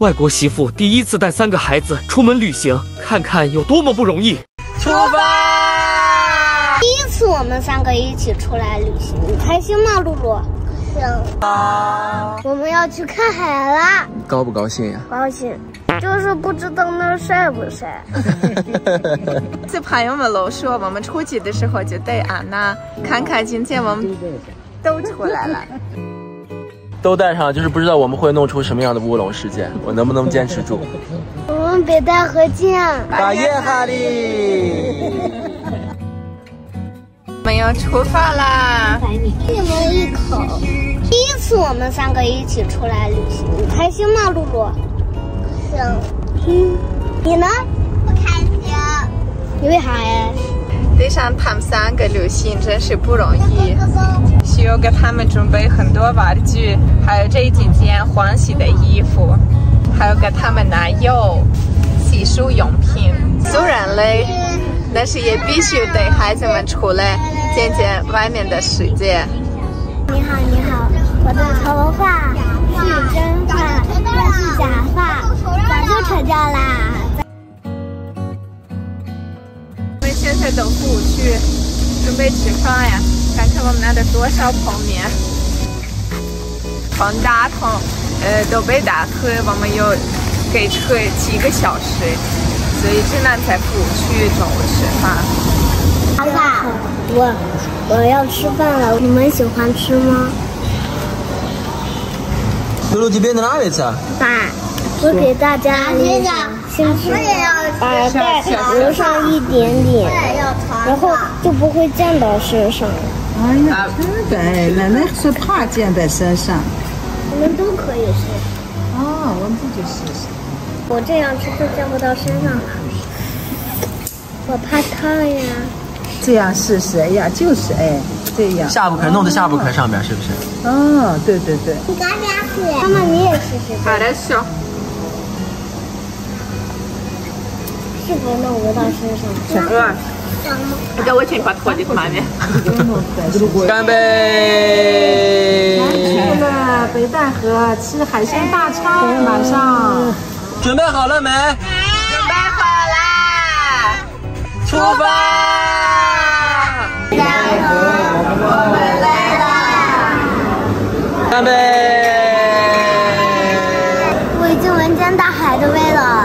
外国媳妇第一次带三个孩子出门旅行，看看有多么不容易。出发！第一次我们三个一起出来旅行，开心吗，露露？开心。我们要去看海了，高不高兴呀？高兴，就是不知道那儿晒不晒。这朋友们都说，我们出去的时候就带俺呐看看。今天我们都出来了。都带上，就是不知道我们会弄出什么样的乌龙事件，我能不能坚持住？我们北戴河见，大耶哈利！我们要出发啦！你们一口。第一次我们三个一起出来旅行，开心吗，露露？开心。嗯，你呢？不开心。你为啥呀？他们三个旅行真是不容易，需要给他们准备很多玩具，还有这几件换洗的衣服，还要给他们拿药、洗漱用品。虽然累，但是也必须带孩子们出来见见外面的世界。你好，你好，我的头发是真发，要是假发，早就扯掉啦。在等服务区准备吃饭呀，看看我们拿的多少泡面。从大同呃到北大河，我们有开车几个小时，所以只能在服务区中午吃饭。爸爸，我我要吃饭了，你们喜欢吃吗？露露这边在哪里吃？爸，我给大家那个先吃，把带留上一点点，然后就不会溅到身上。哎呀，真的，奶奶是怕溅在身上。我们都可以试。哦，我们自己试试。我这样吃就溅不到身上了。我怕烫呀。这样试试，哎呀，就是哎，这样。下巴壳弄在下巴壳上面，是不是？哦，对对对。你干啥吃？妈妈你也试试。好的，行。是不是能闻到身上？是。你叫我去把拖地妈咪。干杯！去了北戴河吃海鲜大餐，晚上。准备好了没？准备好啦！出发！干杯！我已经闻见大海的味了，闻见了呀！我已经等不及要去游泳了。